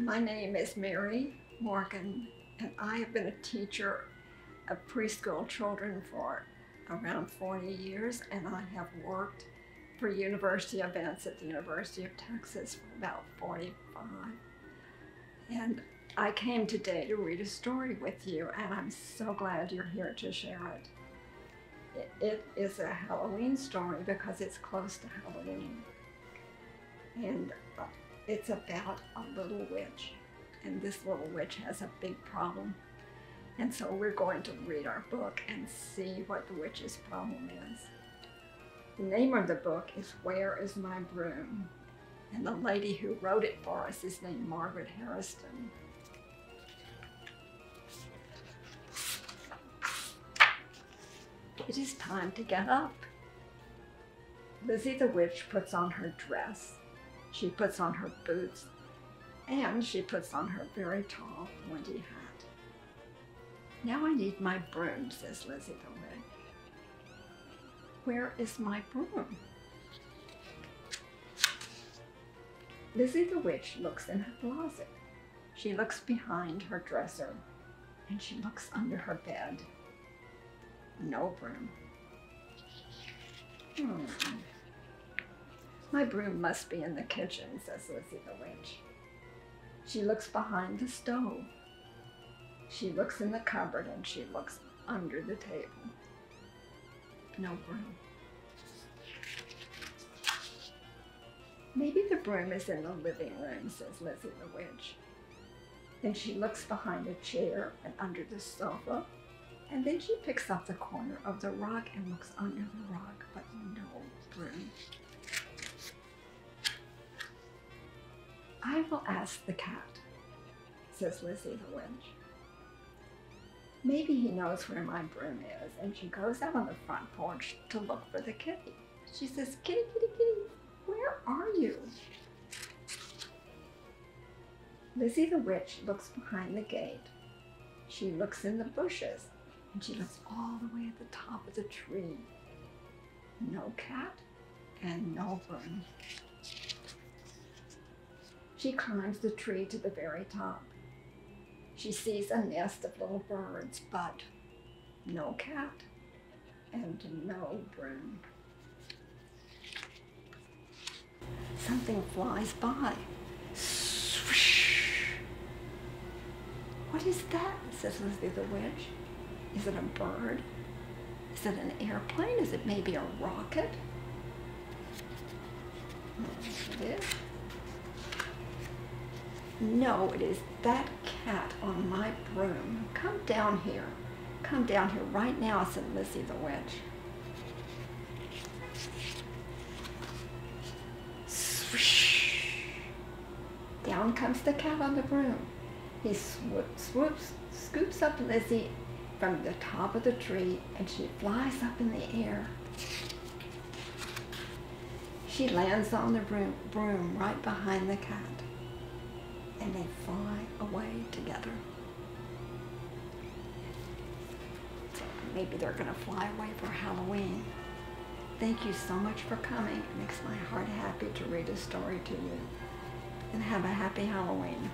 My name is Mary Morgan, and I have been a teacher of preschool children for around 40 years, and I have worked for university events at the University of Texas for about 45. And I came today to read a story with you, and I'm so glad you're here to share it. It, is a Halloween story because it's close to Halloween. And uh, it's about a little witch. And this little witch has a big problem. And so we're going to read our book and see what the witch's problem is. The name of the book is Where is My Broom? And the lady who wrote it for us is named Margaret Hartelius. It is time to get up. Lizzie the witch puts on her dress. She puts on her boots. And she puts on her very tall, pointy hat. Now I need my broom, says Lizzie the witch. Where is my broom? Lizzie the witch looks in her closet. She looks behind her dresser and she looks under her bed. No broom. Hmm. My broom must be in the kitchen, says Lizzie the witch. She looks behind the stove. She looks in the cupboard and she looks under the table. No broom. Maybe the broom is in the living room, says Lizzie the witch. Then she looks behind a chair and under the sofa, and then she picks up the corner of the rug and looks under the rug, but no broom. Will ask the cat, says Lizzie the witch. Maybe he knows where my broom is, and she goes out on the front porch to look for the kitty. She says, Kitty, kitty, kitty, where are you? Lizzie the witch looks behind the gate. She looks in the bushes, and she looks all the way at the top of the tree. No cat and no broom. She climbs the tree to the very top. She sees a nest of little birds, but no cat and no broom. Something flies by. Swoosh. What is that? says Lizzie the witch. Is it a bird? Is it an airplane? Is it maybe a rocket? It is. No, it is that cat on my broom. Come down here. Come down here right now, said Lizzie the witch. Swoosh. Down comes the cat on the broom. He swoops, swoops, scoops up Lizzie from the top of the tree and she flies up in the air. She lands on the broom, broom right behind the cat and they fly away together. So maybe they're going to fly away for Halloween. Thank you so much for coming. It makes my heart happy to read a story to you. And have a happy Halloween.